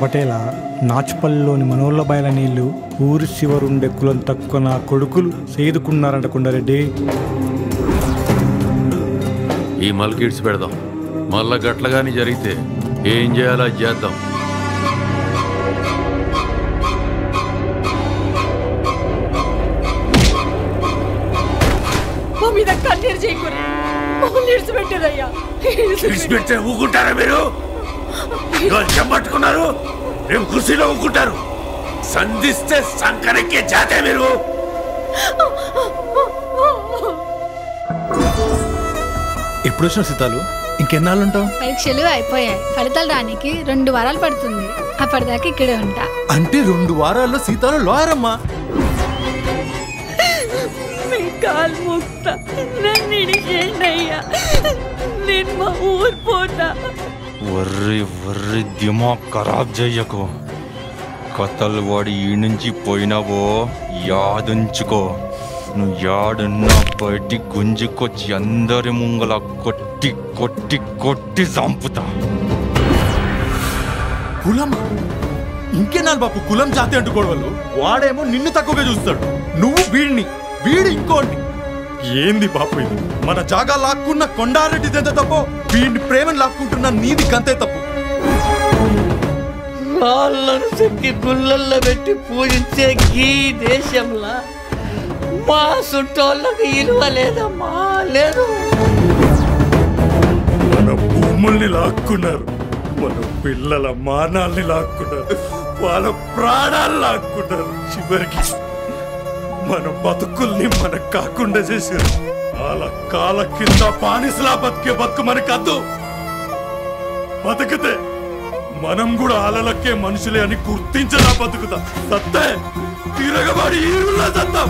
పటేల నాచుపల్లిలోని మనోళ్ళ బయల నీళ్ళు ఊరి శివరుండే కులం తక్కువ నా కొడుకులు సేదుకున్నారంట కొండారెడ్డి. ఈ మల్కిడ్స్ పెడదాం. మళ్ళా గట్లగాని జరిగితే ఏం చేయాలో అది చేద్దాం. మా మీద కన్నీరు మమ్మల్ని ఇడిచిపెట్టారయ్యా ఊకుంటారా మీరు? ఇవాళ చెమ్మట్టుకున్నారు రేపు కుర్చీలో ఊకుంటారు సంధిస్తే సంకరెక్కే జాతే మీరు. ఎప్పుడు వచ్చిన సీతాలు? ఇంకెన్నాళ్ళు ఉంటావు పరీక్షలు అయిపోయాయి. ఫలితాలు రానికి రెండు వారాలు పడుతుంది. అప్పటిదాకా ఇక్కడే ఉంటా. అంటే రెండు వారాల్లో సీతాలు లాయర్ అమ్మా మీ కాలు ముక్త. నన్ను ఇడిచేయండి అయ్యా. నేను మా ఊరు పోతా. వర్రి వర్రి దిమాగ్ ఖరాబ్ చెయ్యకు కథలు వాడి ఈ నుంచి పోయినావో యాదుంచుకో. నువ్వు యాడున్నా బయటి గుంజుకొచ్చి అందరి ముంగల కొట్టి కొట్టి కొట్టి చంపుతా. కులం? ఇంకేనాను బాపు కులం జాతి అంటూ గొడవలు? వాడేమో నిన్ను తక్కువగా చూస్తాడు. నువ్వు వీడిని వీడి ఇంకోటి. ఏంది బాపు ఇది? మన జాగా లాక్కున్న కొండారెడ్డి ఎంత తప్పు వీడిని ప్రేమను లాక్కుంటున్న నీది కంతే తప్పు. రాళ్ళను చెక్కి గుళ్ళల్లో పెట్టి పూజించే ఈ దేశంలో మా చుట్టోళ్ళకి ఇలువ లేదమ్మా లేదు. మన భూముల్ని లాక్కున్నారు మన పిల్లల మానాల్ని లాక్కున్నారు వాళ్ళ ప్రాణాలు లాక్కున్నారు చివరికి మన బతుకుల్ని మనకు కాకుండా చేశారు. వాళ్ళ కాల కింద బానిసలా బతికే బతుకు మనకద్దు బతికితే మనం కూడా అలలకే మనుషులే అని గుర్తించలా బతుకుతా. సత్తే తిరగబడి ఈరుల్లా సత్తా.